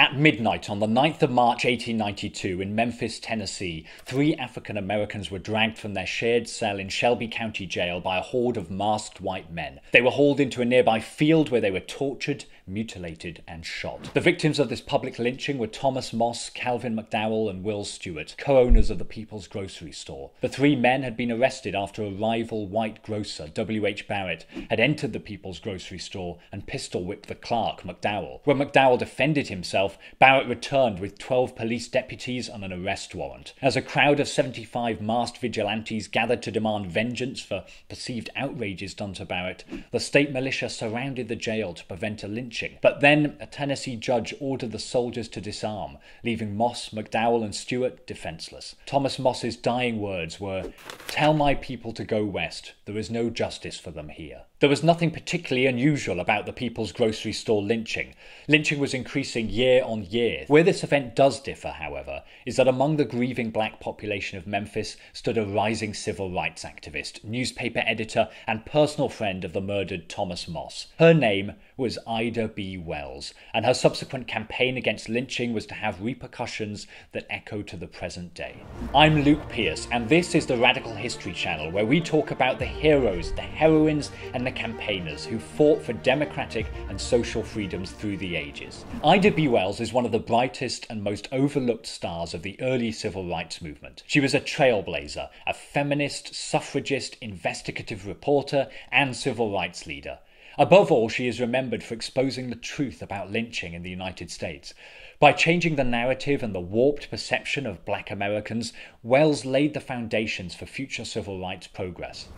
At midnight on the 9th of March 1892 in Memphis, Tennessee, three African Americans were dragged from their shared cell in Shelby County Jail by a horde of masked white men. They were hauled into a nearby field where they were tortured, mutilated, and shot. The victims of this public lynching were Thomas Moss, Calvin McDowell, and Will Stewart, co owners of the People's Grocery Store. The three men had been arrested after a rival white grocer, W.H. Barrett, had entered the People's Grocery Store and pistol whipped the clerk, McDowell. When McDowell defended himself, Barrett returned with 12 police deputies and an arrest warrant. As a crowd of 75 masked vigilantes gathered to demand vengeance for perceived outrages done to Barrett, the state militia surrounded the jail to prevent a lynching. But then a Tennessee judge ordered the soldiers to disarm, leaving Moss, McDowell, and Stewart defenseless. Thomas Moss's dying words were Tell my people to go west. There is no justice for them here. There was nothing particularly unusual about the People's Grocery Store lynching. Lynching was increasing year on year. Where this event does differ, however, is that among the grieving black population of Memphis stood a rising civil rights activist, newspaper editor, and personal friend of the murdered Thomas Moss. Her name was Ida B. Wells, and her subsequent campaign against lynching was to have repercussions that echo to the present day. I'm Luke Pierce, and this is the Radical History Channel, where we talk about the heroes, the heroines, and the campaigners who fought for democratic and social freedoms through the ages. Ida B. Wells is one of the brightest and most overlooked stars of the early civil rights movement. She was a trailblazer, a feminist, suffragist, investigative reporter, and civil rights leader. Above all, she is remembered for exposing the truth about lynching in the United States. By changing the narrative and the warped perception of black Americans, Wells laid the foundations for future civil rights progress.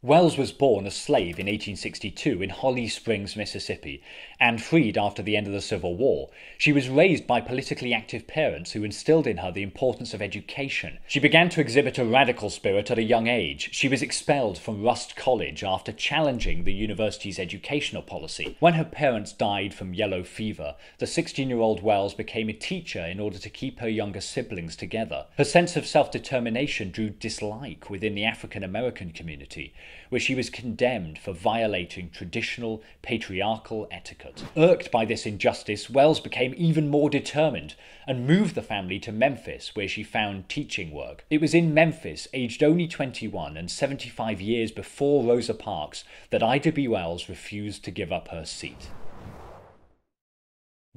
Wells was born a slave in 1862 in Holly Springs, Mississippi, and freed after the end of the Civil War. She was raised by politically active parents who instilled in her the importance of education. She began to exhibit a radical spirit at a young age. She was expelled from Rust College after challenging the university's educational policy. When her parents died from yellow fever, the 16 year old Wells became a teacher in order to keep her younger siblings together. Her sense of self determination drew dislike within the African American community where she was condemned for violating traditional patriarchal etiquette. Irked by this injustice, Wells became even more determined and moved the family to Memphis, where she found teaching work. It was in Memphis, aged only 21 and 75 years before Rosa Parks, that Ida B. Wells refused to give up her seat.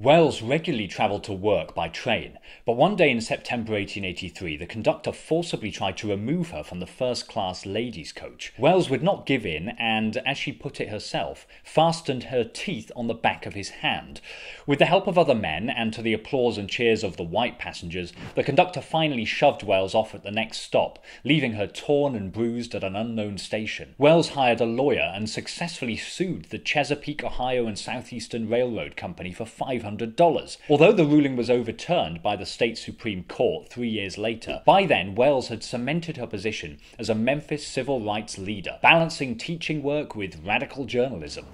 Wells regularly travelled to work by train, but one day in September 1883 the conductor forcibly tried to remove her from the first class ladies' coach. Wells would not give in and, as she put it herself, fastened her teeth on the back of his hand. With the help of other men, and to the applause and cheers of the white passengers, the conductor finally shoved Wells off at the next stop, leaving her torn and bruised at an unknown station. Wells hired a lawyer and successfully sued the Chesapeake, Ohio and Southeastern Railroad Company for 500 $500. Although the ruling was overturned by the state Supreme Court three years later, by then Wells had cemented her position as a Memphis civil rights leader, balancing teaching work with radical journalism.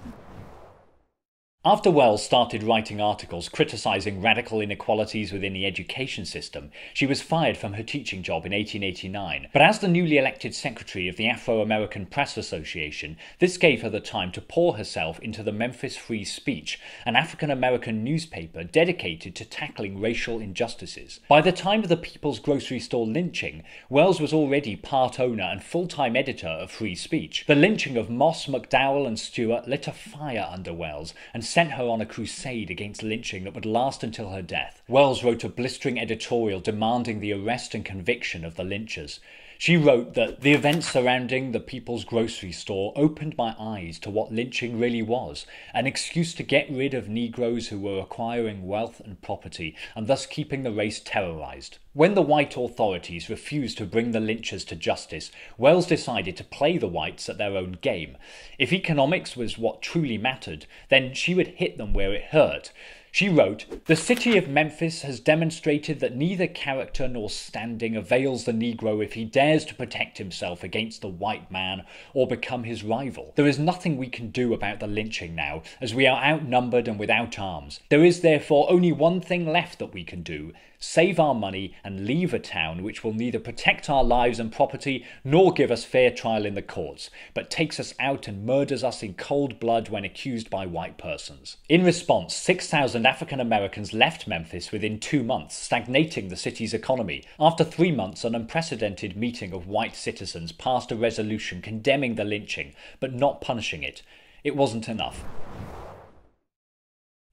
After Wells started writing articles criticizing radical inequalities within the education system, she was fired from her teaching job in 1889. But as the newly elected secretary of the Afro American Press Association, this gave her the time to pour herself into the Memphis Free Speech, an African American newspaper dedicated to tackling racial injustices. By the time of the People's Grocery Store lynching, Wells was already part owner and full time editor of Free Speech. The lynching of Moss, McDowell, and Stewart lit a fire under Wells and sent her on a crusade against lynching that would last until her death. Wells wrote a blistering editorial demanding the arrest and conviction of the lynchers. She wrote that the events surrounding the People's Grocery Store opened my eyes to what lynching really was an excuse to get rid of Negroes who were acquiring wealth and property and thus keeping the race terrorized. When the white authorities refused to bring the lynchers to justice, Wells decided to play the whites at their own game. If economics was what truly mattered, then she would hit them where it hurt. She wrote, The city of Memphis has demonstrated that neither character nor standing avails the Negro if he dares to protect himself against the white man or become his rival. There is nothing we can do about the lynching now, as we are outnumbered and without arms. There is therefore only one thing left that we can do save our money and leave a town which will neither protect our lives and property nor give us fair trial in the courts, but takes us out and murders us in cold blood when accused by white persons. In response, 6,000 and African Americans left Memphis within two months, stagnating the city's economy. After three months, an unprecedented meeting of white citizens passed a resolution condemning the lynching, but not punishing it. It wasn't enough.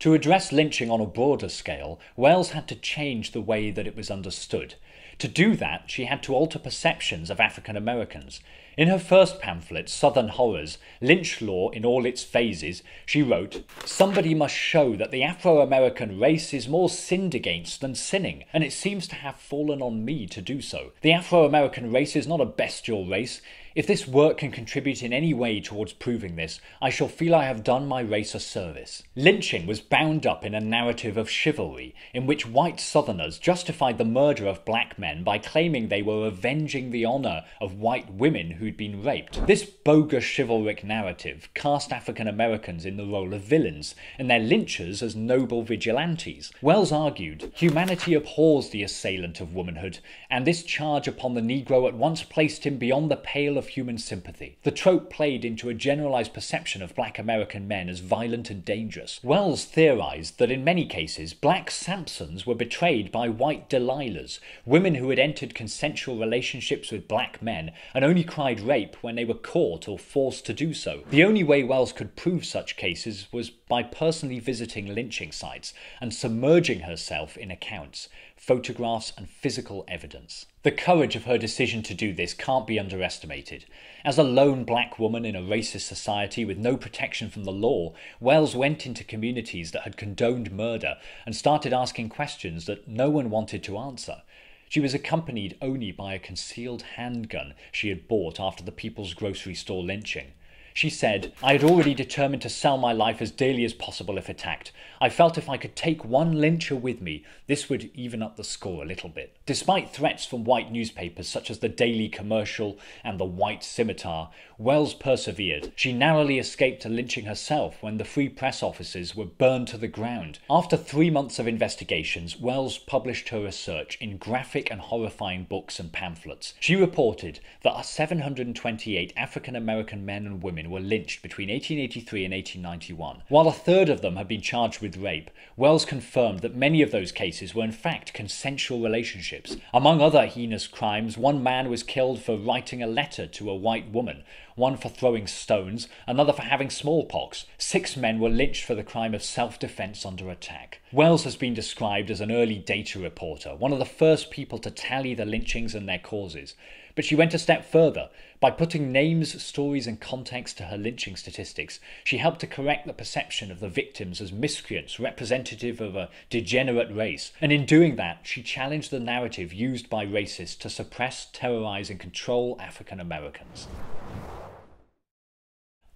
To address lynching on a broader scale, Wells had to change the way that it was understood. To do that, she had to alter perceptions of African Americans. In her first pamphlet, Southern Horrors, Lynch Law in All Its Phases, she wrote, Somebody must show that the Afro American race is more sinned against than sinning, and it seems to have fallen on me to do so. The Afro American race is not a bestial race. If this work can contribute in any way towards proving this, I shall feel I have done my race a service. Lynching was bound up in a narrative of chivalry, in which white Southerners justified the murder of black men by claiming they were avenging the honour of white women who'd been raped. This bogus chivalric narrative cast African Americans in the role of villains, and their lynchers as noble vigilantes. Wells argued, humanity abhors the assailant of womanhood, and this charge upon the Negro at once placed him beyond the pale of of human sympathy. The trope played into a generalized perception of black American men as violent and dangerous. Wells theorized that in many cases, black Samsons were betrayed by white Delilahs, women who had entered consensual relationships with black men and only cried rape when they were caught or forced to do so. The only way Wells could prove such cases was by personally visiting lynching sites and submerging herself in accounts, photographs, and physical evidence. The courage of her decision to do this can't be underestimated. As a lone black woman in a racist society with no protection from the law, Wells went into communities that had condoned murder and started asking questions that no one wanted to answer. She was accompanied only by a concealed handgun she had bought after the People's Grocery Store lynching. She said, I had already determined to sell my life as dearly as possible if attacked. I felt if I could take one lyncher with me, this would even up the score a little bit. Despite threats from white newspapers such as the Daily Commercial and the White Scimitar, Wells persevered. She narrowly escaped a lynching herself when the Free Press offices were burned to the ground. After three months of investigations, Wells published her research in graphic and horrifying books and pamphlets. She reported that 728 African American men and women were lynched between 1883 and 1891. While a third of them had been charged with rape, Wells confirmed that many of those cases were in fact consensual relationships. Among other heinous crimes, one man was killed for writing a letter to a white woman, one for throwing stones, another for having smallpox. Six men were lynched for the crime of self defense under attack. Wells has been described as an early data reporter, one of the first people to tally the lynchings and their causes. But she went a step further. By putting names, stories, and context to her lynching statistics, she helped to correct the perception of the victims as miscreants representative of a degenerate race. And in doing that, she challenged the narrative used by racists to suppress, terrorize, and control African Americans.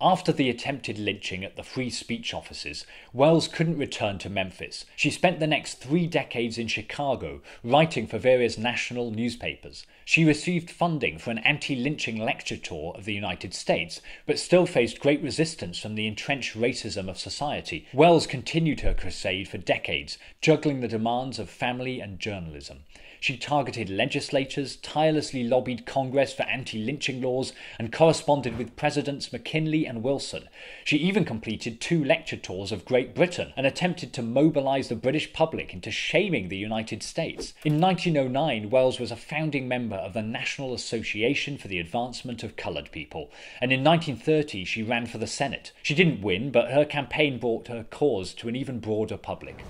After the attempted lynching at the free speech offices, Wells couldn't return to Memphis. She spent the next three decades in Chicago, writing for various national newspapers. She received funding for an anti lynching lecture tour of the United States, but still faced great resistance from the entrenched racism of society. Wells continued her crusade for decades, juggling the demands of family and journalism. She targeted legislators, tirelessly lobbied Congress for anti lynching laws, and corresponded with Presidents McKinley and Wilson. She even completed two lecture tours of Great Britain and attempted to mobilize the British public into shaming the United States. In 1909, Wells was a founding member of the National Association for the Advancement of Coloured People, and in 1930 she ran for the Senate. She didn't win, but her campaign brought her cause to an even broader public.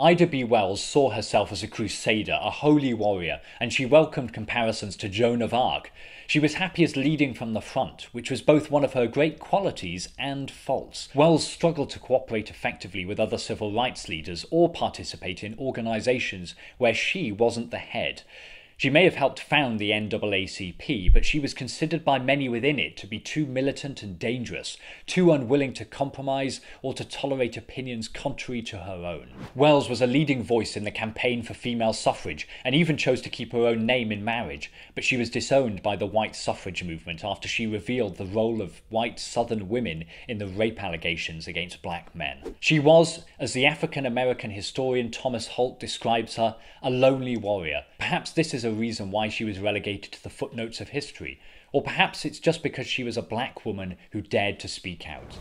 Ida B. Wells saw herself as a crusader, a holy warrior, and she welcomed comparisons to Joan of Arc. She was happiest leading from the front, which was both one of her great qualities and faults. Wells struggled to cooperate effectively with other civil rights leaders or participate in organizations where she wasn't the head. She may have helped found the NAACP, but she was considered by many within it to be too militant and dangerous, too unwilling to compromise or to tolerate opinions contrary to her own. Wells was a leading voice in the campaign for female suffrage and even chose to keep her own name in marriage, but she was disowned by the white suffrage movement after she revealed the role of white Southern women in the rape allegations against black men. She was, as the African American historian Thomas Holt describes her, a lonely warrior. Perhaps this is a reason why she was relegated to the footnotes of history, or perhaps it's just because she was a black woman who dared to speak out.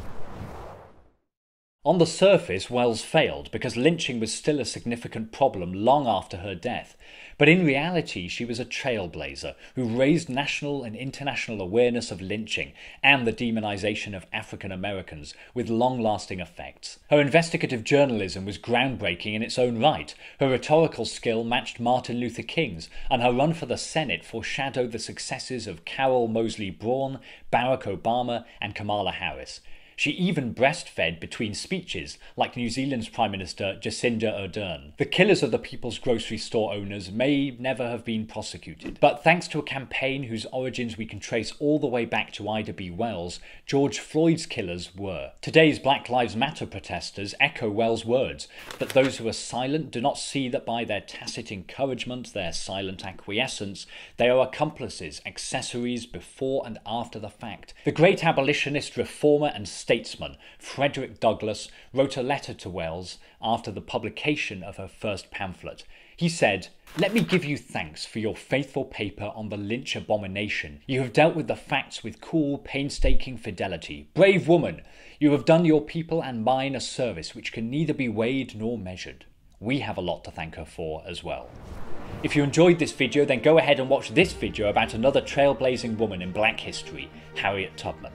On the surface, Wells failed because lynching was still a significant problem long after her death. But in reality, she was a trailblazer who raised national and international awareness of lynching and the demonization of African Americans with long lasting effects. Her investigative journalism was groundbreaking in its own right. Her rhetorical skill matched Martin Luther King's, and her run for the Senate foreshadowed the successes of Carol Moseley Braun, Barack Obama, and Kamala Harris. She even breastfed between speeches, like New Zealand's Prime Minister Jacinda Ardern. The killers of the People's Grocery Store owners may never have been prosecuted, but thanks to a campaign whose origins we can trace all the way back to Ida B. Wells, George Floyd's killers were. Today's Black Lives Matter protesters echo Wells' words that those who are silent do not see that by their tacit encouragement, their silent acquiescence, they are accomplices, accessories before and after the fact. The great abolitionist, reformer, and statesman Frederick Douglass wrote a letter to Wells after the publication of her first pamphlet. He said, Let me give you thanks for your faithful paper on the lynch abomination. You have dealt with the facts with cool, painstaking fidelity. Brave woman, you have done your people and mine a service which can neither be weighed nor measured. We have a lot to thank her for as well. If you enjoyed this video, then go ahead and watch this video about another trailblazing woman in black history, Harriet Tubman.